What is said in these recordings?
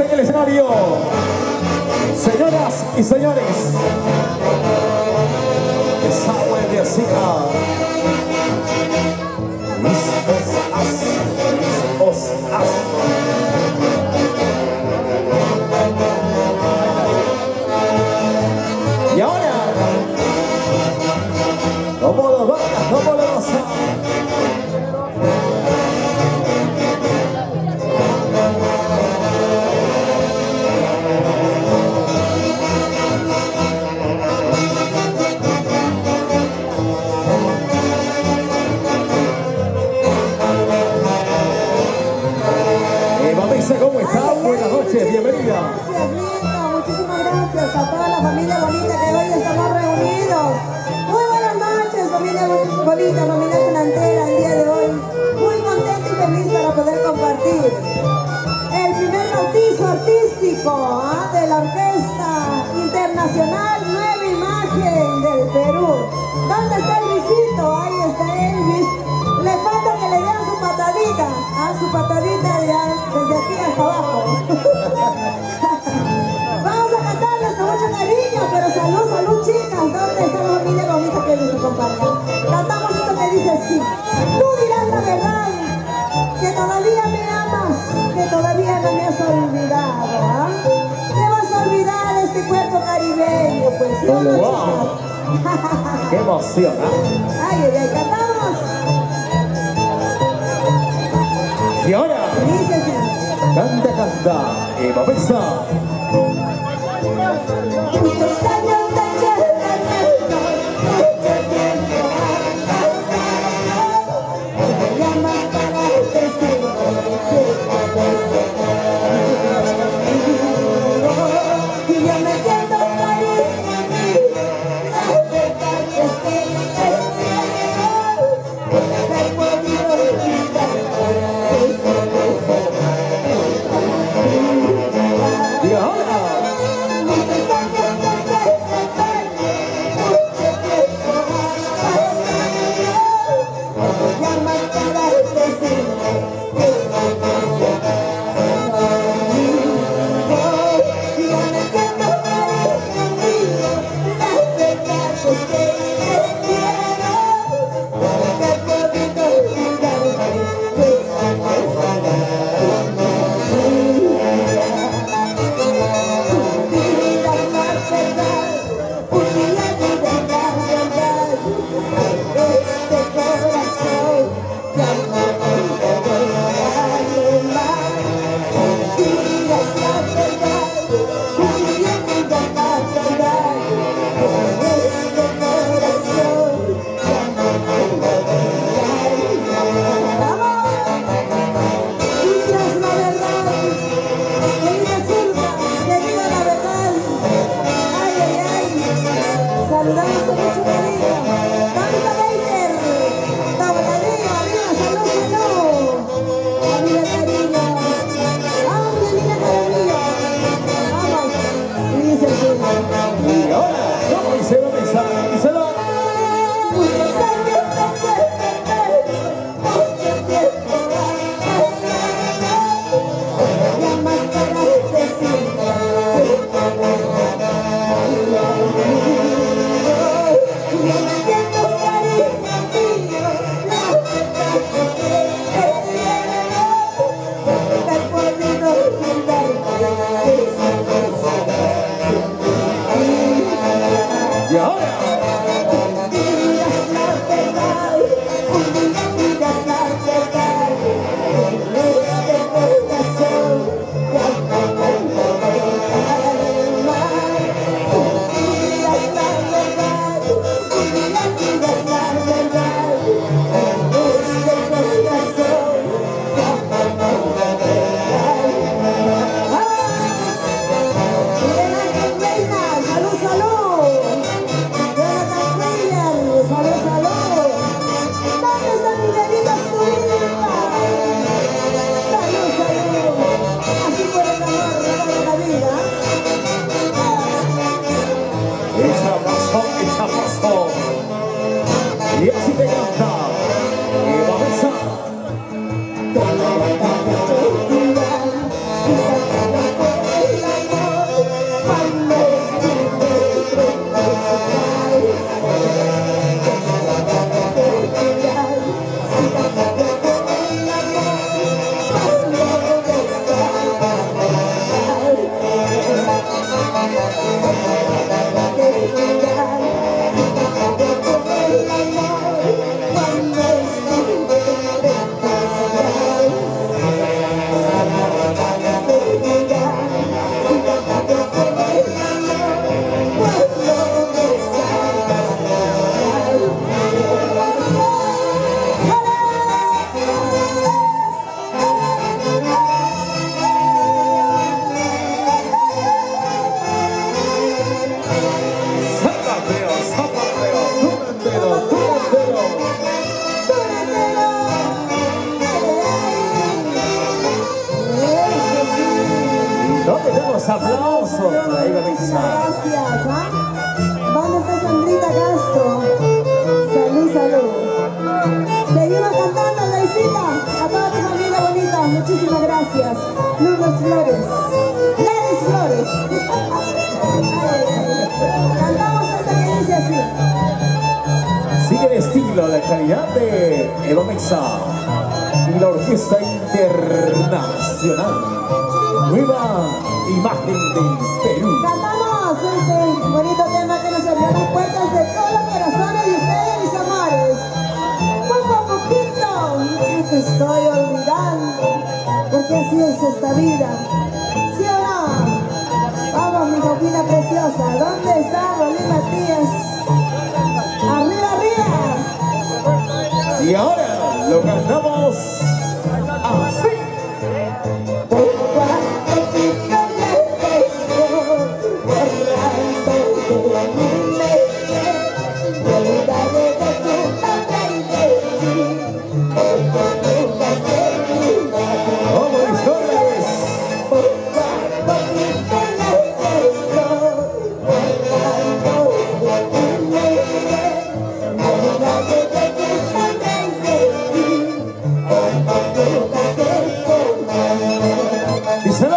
en el escenario. Señoras y señores. Esa huevecita. Mis osas. Mis osas. Y su patadita desde aquí hasta abajo. Vamos a cantarles con mucho cariño, pero salud, salud chicas. ¿Dónde está la familia bonita que nos acompaña? Cantamos esto que dice así. Tú dirás la verdad, que todavía me amas, que todavía no me has olvidado. ¿ah? ¿Qué vas a olvidar de este cuerpo caribeño? Pues ¿sí o no, Wow. chicas? ¡Qué emoción! ¿ah? Ay, ay, ay, cantamos. Y ahora, canta, canta, Eva Mesa. los aplausos. Ahí va Gracias. ¿ah? ¿Dónde está pues, Sandrita Castro? Salud, salud. Seguimos cantando, Laicita. A toda tu familia bonita. Muchísimas gracias. Lourdes Flores. Gladys Flores. Cantamos hasta que dice. Sigue el estilo, la calidad de El Omexa la Orquesta Internacional. Nueva imagen del Perú. Cantamos este bonito tema que nos abrió las puertas de todos los corazones de ustedes, mis amores. Poco a poquito, ya te estoy olvidando, porque así es esta vida. ¿Sí o no? Vamos, mi coquina preciosa, ¿dónde está Bolívar Matías? ¡Arriba, arriba! Y ahora... Lo cantamos.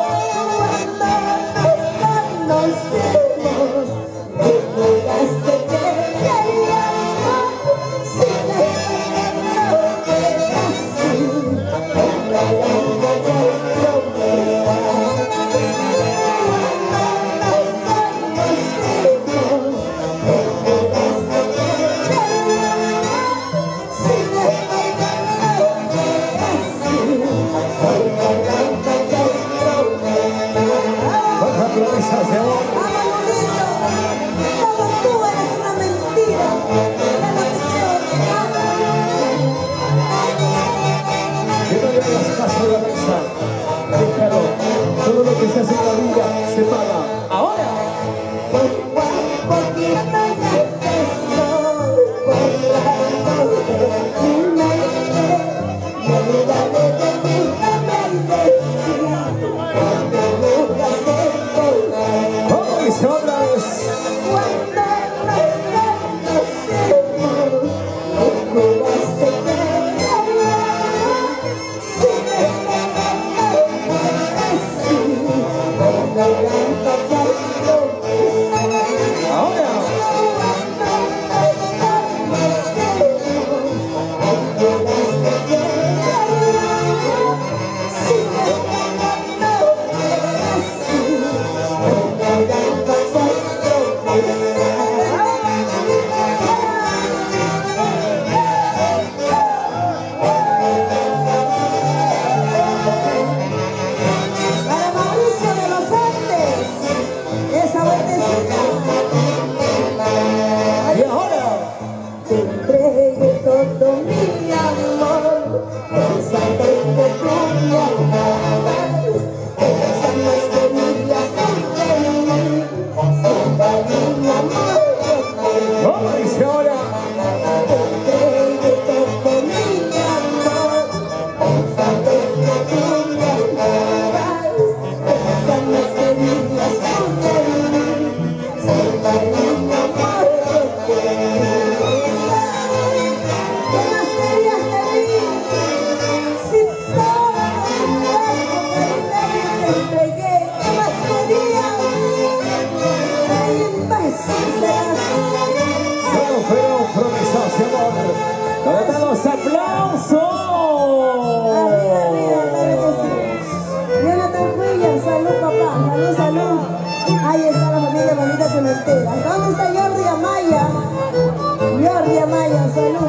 Oh. Luiz Razel.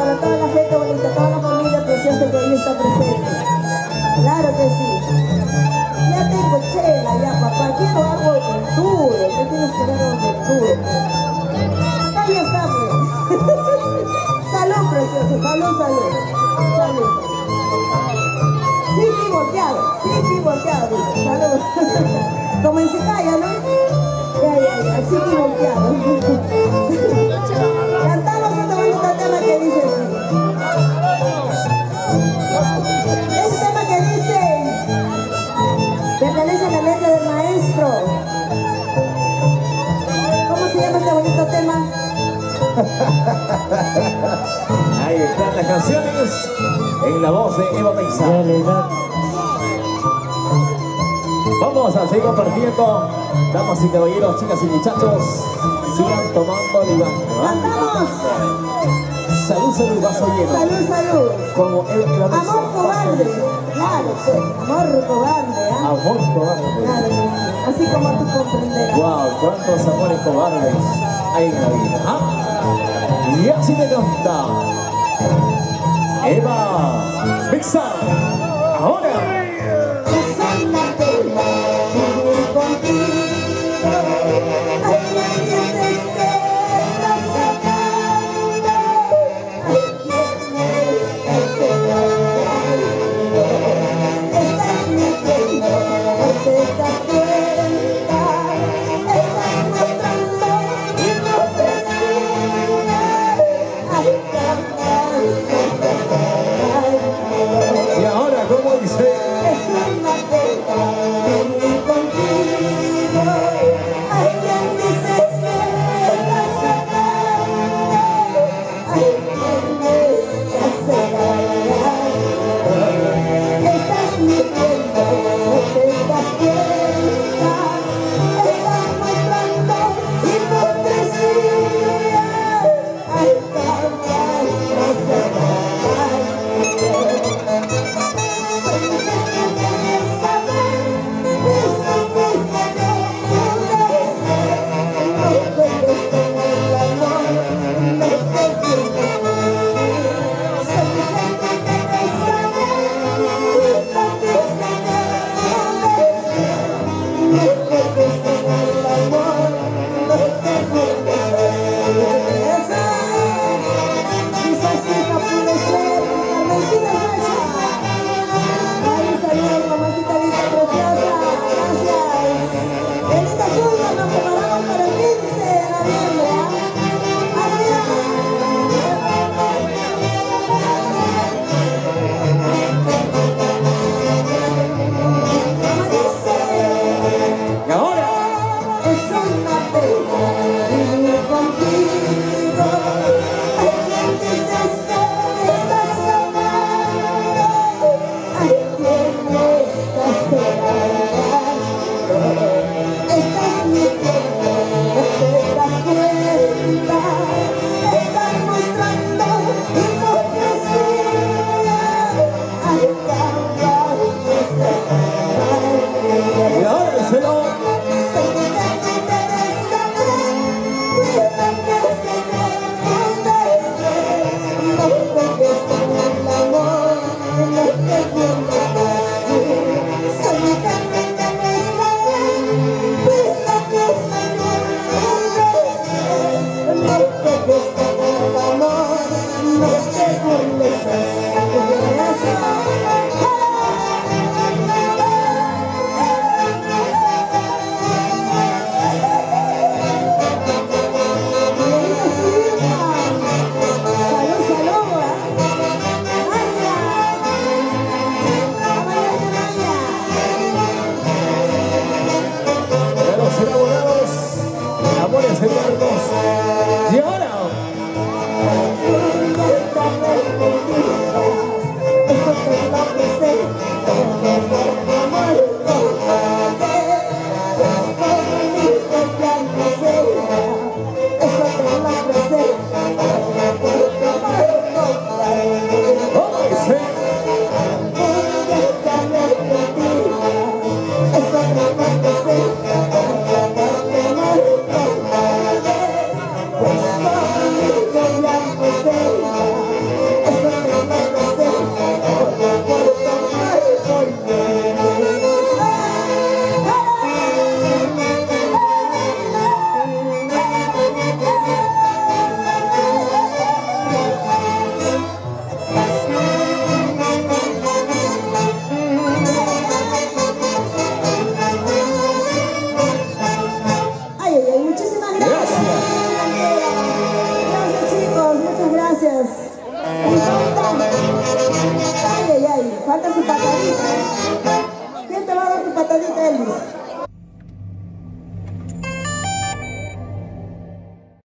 para toda la gente bonita, toda la familia preciosa que hoy está presente. Claro que sí. Ya tengo chela, ya papá, quiero algo de duro, me tienes que dar algo de está, pues. salud, precioso, salud, salud. Salud, salud. Sí, volteado, sí, volteado, salud. Como en ¿no? Ahí están las canciones en la voz de Eva Meiza. Vamos a seguir compartiendo, damas y caballeros, chicas y muchachos, sigan tomando el ¡Cantamos! Salud, salud, vaso lleno. Salud, salud. Como pues, ¿ah? Amor cobarde. Claro, amor cobarde. Amor cobarde. Claro, así como tú comprenderás cuántos amores cobardes hay en la vida. ¿ah? Y así te canta Eva Pixar. Ahora. Senhor. We'll live on.